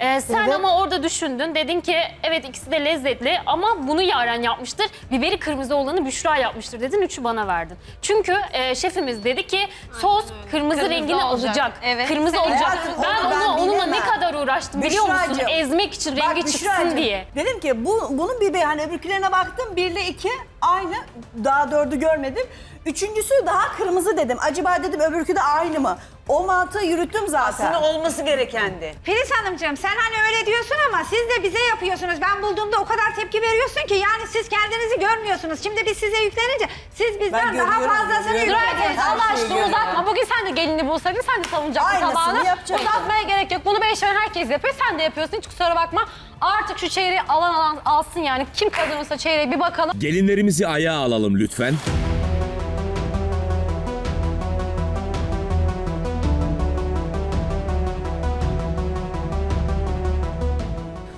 Ee, sen Evet. ama orada düşündün. Dedin ki evet ikisi de lezzetli ama bunu Yaren yapmıştır. Biberi kırmızı olanı Büşra yapmıştır dedin. Üçü bana verdin. Çünkü e, şefimiz dedi ki sos kırmızı, Kırmızı rengini olacak. alacak. Evet. Kırmızı olacak. Hayatım, ben onu ben onu, onunla ne bilemem. kadar uğraştım biliyor musun? Büşracığım, Ezmek için bak rengi çıksın Büşracığım, diye. Dedim ki bu, bunun bir hani öbürkülerine baktım. Bir ile iki aynı. Daha dördü görmedim. Üçüncüsü daha kırmızı dedim. Acaba dedim öbürkü de aynı mı? O mantığı yürüttüm zaten. Aslında olması gerekendi. Filiz Hanımcığım sen hani öyle diyorsun ama siz de bize yapıyorsunuz. Ben bulduğumda o kadar tepki veriyorsun ki yani siz kendinizi görmüyorsunuz. Şimdi biz size yüklenince siz bizden daha görüyorum, fazlasını görüyorum. yüklediniz. Her Allah şeyi aşkına uzatma. Bugün sen de gelini bulsaydın sen de savunacaktın Aynısını tabağını. yapacaktım. Uzatmaya gerek yok. Bunu beş herkes yapıyor. Sen de yapıyorsun. Hiç kusura bakma. Artık şu çeyreği alan alan alsın yani. Kim kazanırsa çeyreği bir bakalım. Gelinlerimizi ayağa alalım lütfen.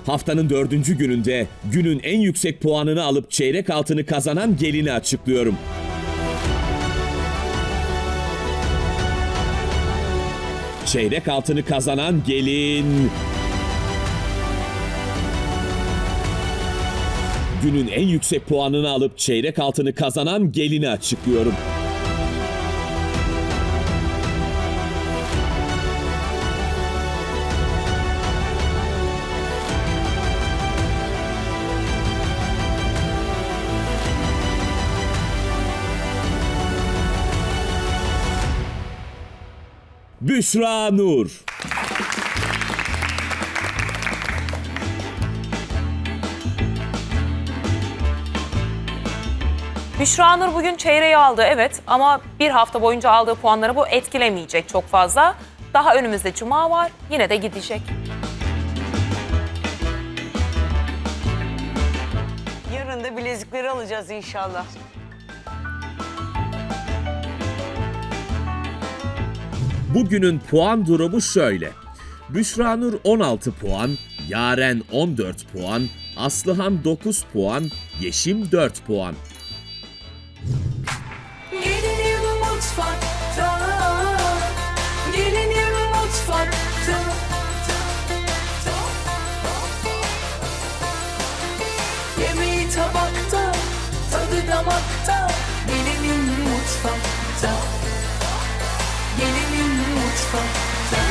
Haftanın dördüncü gününde günün en yüksek puanını alıp çeyrek altını kazanan gelini açıklıyorum. Çeyrek altını kazanan gelin... Günün en yüksek puanını alıp çeyrek altını kazanan gelini açıklıyorum. Büşra Nur. Büşra Nur bugün çeyreği aldı evet ama bir hafta boyunca aldığı puanları bu etkilemeyecek çok fazla. Daha önümüzde cuma var yine de gidecek. Yarın da bilezikleri alacağız inşallah. Bugünün puan durumu şöyle. Büşra Nur 16 puan, Yaren 14 puan, Aslıhan 9 puan, Yeşim 4 puan. Gelinim mutfakta Gelinim mutfakta